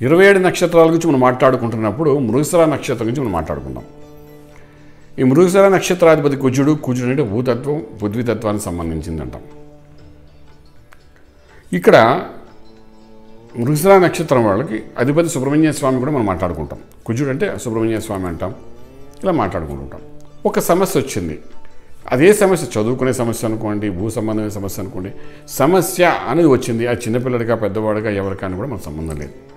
ఇరవై ఏడు నక్షత్రాల గురించి మనం మాట్లాడుకుంటున్నప్పుడు మృగశిర నక్షత్రం గురించి మనం మాట్లాడుకుందాం. ఈ మృగశిర నక్షత్రాధిపతి కుజుడు కుజుడు అంటే భూతత్వం పృథ్వీతత్వానికి సంబంధించింది అంటాం ఇక్కడ మృగశిర నక్షత్రం వాళ్ళకి అధిపతి సుబ్రహ్మణ్య స్వామి కూడా మనం మాట్లాడుకుంటాం. కుజుడు అంటే సుబ్రహ్మణ్య స్వామి అంటాం. ఇలా మాట్లాడుకుంటుంటాం. ఒక సమస్య వచ్చింది. అదే సమస్య చదువుకునే సమస్య అనుకోండి భూ సంబంధమైన సమస్య అనుకోండి సమస్య అనేది వచ్చింది. ఆ చిన్నపిల్లడిగా పెద్దవాడిగా ఎవరికైనా కూడా మనకు సంబంధం లేదు.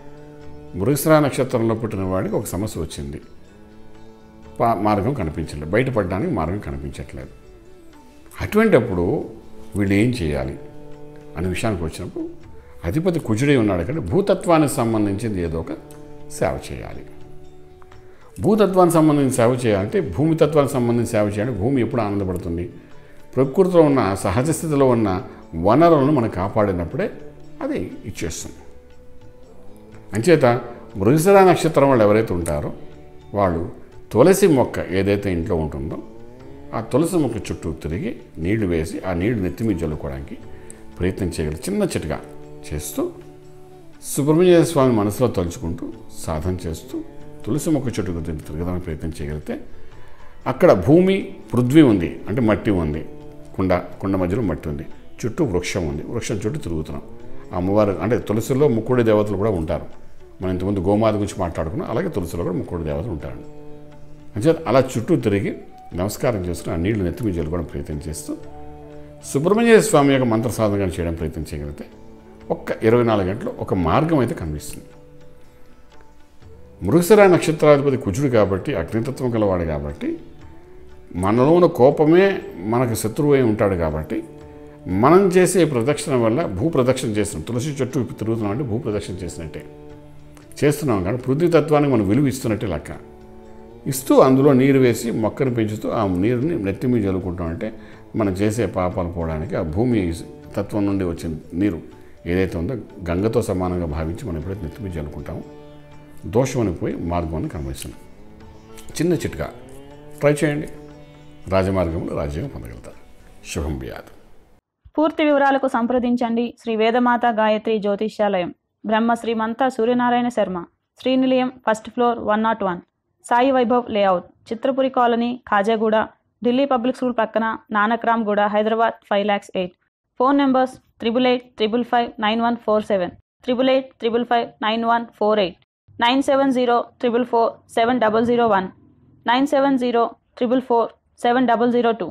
మృగశిర నక్షత్రంలో పుట్టిన వాడికి ఒక సమస్య వచ్చింది. పా- మార్గం కనిపించలేదు. బయటపడడానికి మార్గం కనిపించట్లేదు. అటువంటప్పుడు వీళ్ళు ఏం చేయాలి అనే విషయానికి వచ్చినప్పుడు అధిపతి కుజుడై ఉన్నాడు కానీ భూతత్వానికి సంబంధించింది ఏదో ఒక సేవ చేయాలి. భూతత్వానికి సంబంధించిన సేవ చేయాలంటే భూమి తత్వానికి సేవ చేయాలంటే భూమి ఎప్పుడు ఆనందపడుతుంది? ప్రకృతిలో ఉన్న సహజ స్థితిలో ఉన్న వనరులను మనం కాపాడినప్పుడే అది ఇచ్చేస్తుంది. అంచేత మృగశిర నక్షత్రం వాళ్ళు ఎవరైతే ఉంటారో వాళ్ళు తులసి మొక్క ఏదైతే ఇంట్లో ఉంటుందో ఆ తులసి మొక్క చుట్టూ తిరిగి నీళ్ళు వేసి ఆ నీళ్ళు నెత్తి మీద చల్లుకోవడానికి ప్రయత్నం చేయగలరు చిన్న చిటగా చేస్తూ సుబ్రహ్మణ్య స్వామి మనసులో తలుచుకుంటూ సాధన చేస్తూ తులసి మొక్క చుట్టూ తిరిగి తిరగడానికి ప్రయత్నం చేయగలిగితే అక్కడ భూమి పృథ్వీ ఉంది అంటే మట్టి ఉంది కుండ కుండ మధ్యలో మట్టి ఉంది చుట్టూ వృక్షం ఉంది వృక్షం చుట్టూ తిరుగుతున్నాం. అమ్మవారు అంటే తులసిలో ముక్కుడి దేవతలు కూడా ఉంటారు. మనం ఇంతకుముందు గోమాత గురించి మాట్లాడుకున్నాం అలాగే తులసిలో కూడా ముక్కుడి దేవతలు ఉంటారు అంటే అలా చుట్టూ తిరిగి నమస్కారం చేసుకుని ఆ నీళ్ళు నెత్తిమి మీద జల్లుకోవడం ప్రయత్నం చేస్తూ సుబ్రహ్మణ్య స్వామి యొక్క మంత్ర సాధన చేయడం ప్రయత్నం చేయగలిగితే ఒక్క ఇరవై నాలుగు గంటలు ఒక మార్గం అయితే కనిపిస్తుంది. మృగశిర నక్షత్రాధిపతి కుజుడు కాబట్టి అగ్నితత్వం గలవాడు కాబట్టి మనలో ఉన్న కోపమే మనకు శత్రువు అయి ఉంటాడు కాబట్టి మనం చేసే ప్రదక్షిణ వల్ల భూ ప్రదక్షిణ చేస్తున్నాం. తులసి చెట్టు తిరుగుతున్నాం అంటే భూ ప్రదక్షిణ చేసినట్టే. చేస్తున్నాం కానీ పృథ్వీతత్వానికి మనం విలువ ఇస్తున్నట్టే లెక్క. ఇస్తూ అందులో నీరు వేసి మొక్కను పెంచుతూ ఆ నీరుని నెత్తి మీద చల్లుకుంటాం అంటే మనం చేసే పాపాలు పోవడానికి ఆ భూమి తత్వం నుండి వచ్చిన నీరు ఏదైతే ఉందో గంగతో సమానంగా భావించి మనం ఎప్పుడైతే నెత్తి మీద చల్లుకుంటామో దోషం పోయి మార్గాన్ని కనిపిస్తుంది చిన్న చిట్కా. ట్రై చేయండి. రాజమార్గంలో రాజ్యంగా పొందగలుగుతారు. శుభం వ్యాధి పూర్తి వివరాలకు సంప్రదించండి. Sri Vedamata Gayatri Jyotishyalayam. Brahma Srimantha Suryanarayana Sharma. Srinilayam first floor one nought one. Sai Vaibhav layout. Chitrapuri colony Khajaguda. Delhi public school పక్కన Nanakramguda Hyderabad five lakhs eight. Phone numbers triple eight triple five nine one four seven. Triple eight triple five nine one four eight. Nine seven zero triple four seven double zero one. Nine seven zero triple four seven double zero two.